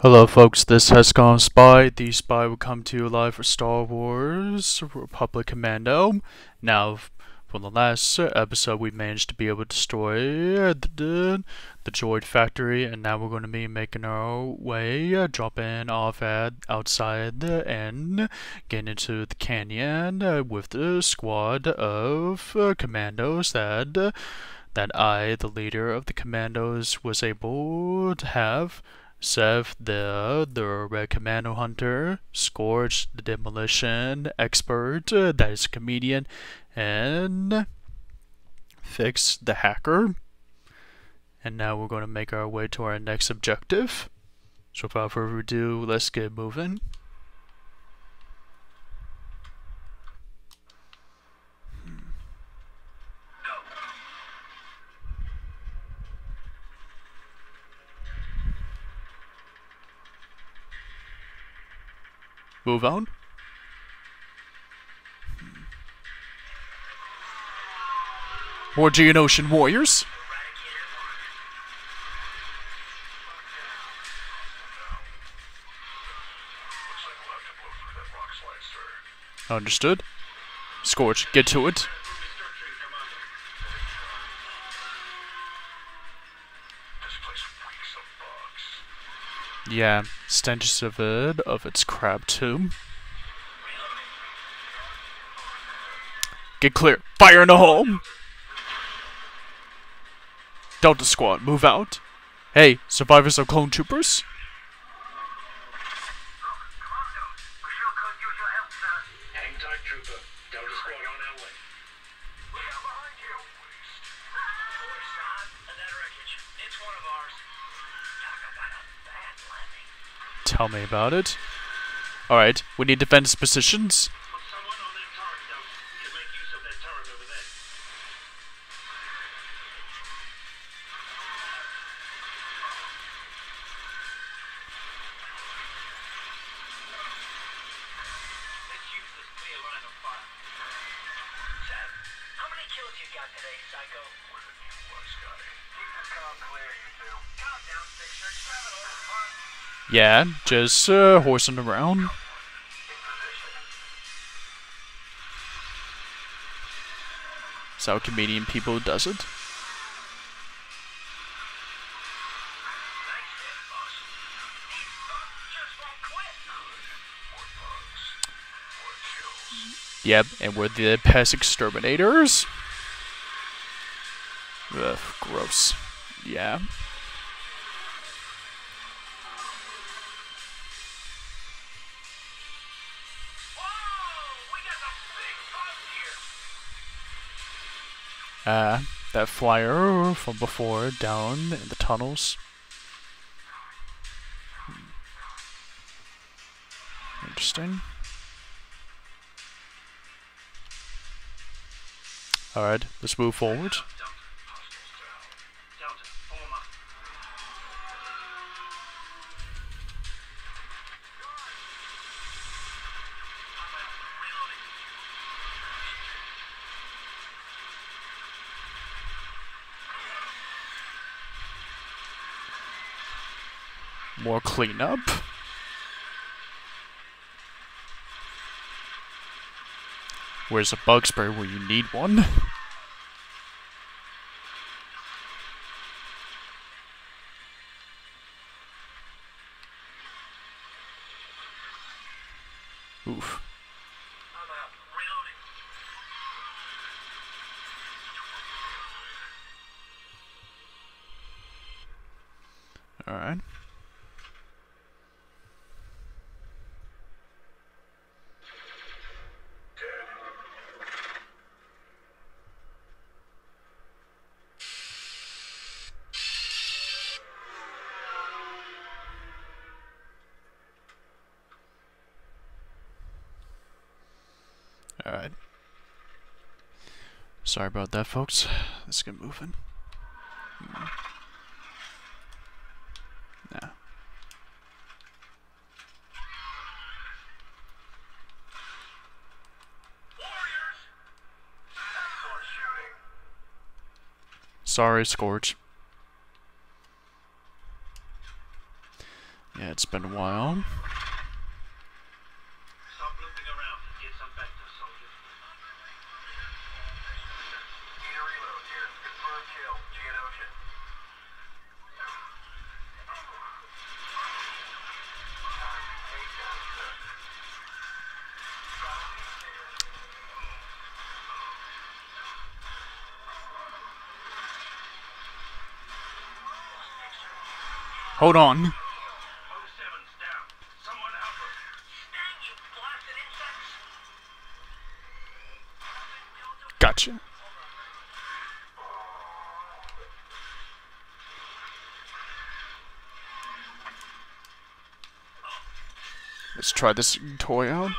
Hello folks, this Hexagonal Spy. The Spy will come to you live for Star Wars Republic Commando. Now, from the last episode, we managed to be able to destroy the, the, droid factory, and now we're going to be making our way, uh, dropping off at outside and getting into the canyon uh, with the squad of uh, commandos that that I, the leader of the commandos, was able to have. Sev, the the Red Commando Hunter, Scorch, the Demolition Expert, uh, that is comedian, and Fix, the hacker. And now we're going to make our way to our next objective. So without further ado, let's get moving. Move on. More Geonosian warriors. Understood. Scorch, get to it. Yeah, stenches of it, of its crab too. Get clear. Fire in the hole! Delta Squad, move out. Hey, survivors of clone troopers? Tell me about it. Alright, we need defense positions. Put someone on that turret, though. You can make use of that turret over there. Let's use this clear line of fire. Sam, how many kills you got today, Psycho? What a new one, Scotty. Keep the car clear, you two. Yeah, just uh, horsing around. That's how comedian people does it. Yep, and we're the pest exterminators. Ugh, gross. Yeah. Uh, that flyer from before down in the tunnels. Interesting. Alright, let's move forward. More cleanup. Where's a bug spray where you need one? Oof. Alright. Sorry about that, folks. Let's get moving. Hmm. Nah. Shooting. Sorry, Scorch. Yeah, it's been a while. Blasted on. Gotcha. Let's try this toy out.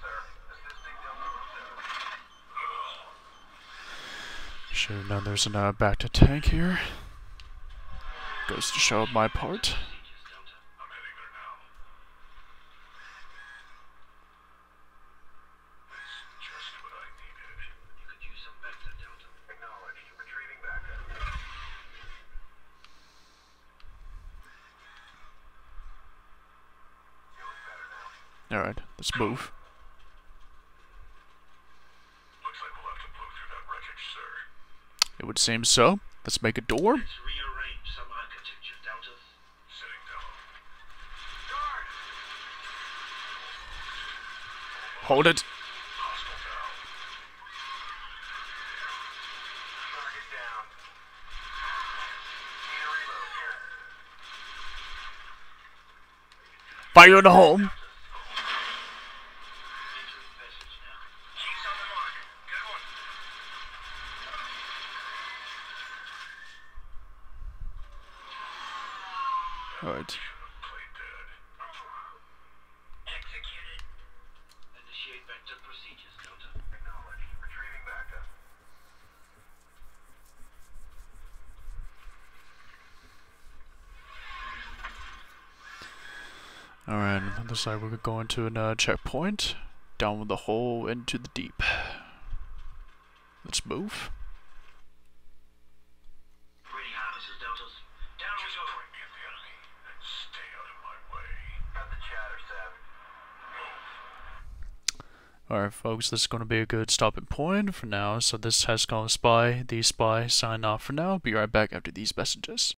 Sir. Assisting Delta Should have known there's an uh, bacta tank here. Goes to show up my part. Procedures, Delta. I'm heading there now. This just what I needed. You could use some bacta, Delta. Acknowledged. Retrieving backup. Feeling better now. Alright, let's move. Looks like we'll have to blow through that wreckage, sir. It would seem so. Let's make a door. Let's rearrange some architecture, Delta. Sitting down. Guard! Hold it. Hostile down. Target down. Need a reload here. Fire in the hole. Backup. Alright, on the side we're going to a uh, checkpoint. Down with the hole into the deep. Let's move. Deltas. Down. Alright, folks, this is going to be a good stopping point for now. So, this Hexagonal Spy, the Spy, sign off for now. Be right back after these messages.